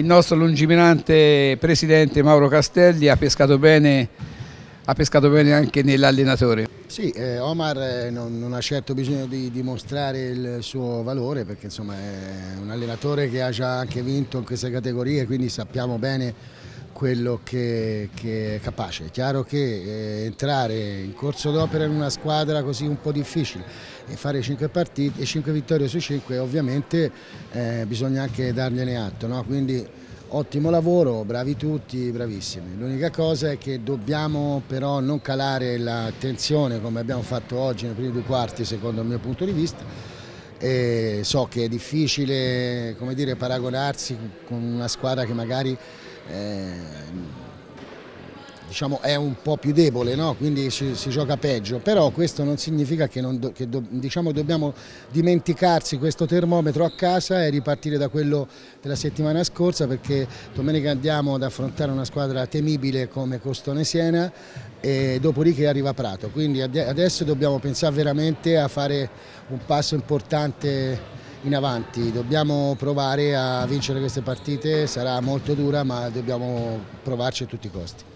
il nostro lungimirante presidente Mauro Castelli ha pescato bene, ha pescato bene anche nell'allenatore. Sì, eh, Omar eh, non, non, ha certo bisogno di dimostrare il suo valore perché insomma, è un allenatore che ha già anche vinto in queste categorie quindi sappiamo bene quello che, che è capace. È chiaro che eh, entrare in corso d'opera in una squadra così un po' difficile e fare 5 partite e 5 vittorie su 5 ovviamente eh, bisogna anche dargliene atto, no? quindi ottimo lavoro, bravi tutti, bravissimi. L'unica cosa è che dobbiamo però non calare la tensione come abbiamo fatto oggi nei primi due quarti secondo il mio punto di vista e so che è difficile dire, paragonarsi con una squadra che magari eh, diciamo, è un po' più debole, no? quindi si, si, gioca peggio, però questo non significa che, non do, che do, diciamo, dobbiamo dimenticarsi questo termometro a casa e ripartire da quello della settimana scorsa perché domenica andiamo ad affrontare una squadra temibile come Costone Siena e dopodiché arriva Prato, quindi adesso dobbiamo pensare veramente a fare un passo importante in avanti, dobbiamo provare a vincere queste partite, sarà molto dura ma dobbiamo provarci a tutti i costi.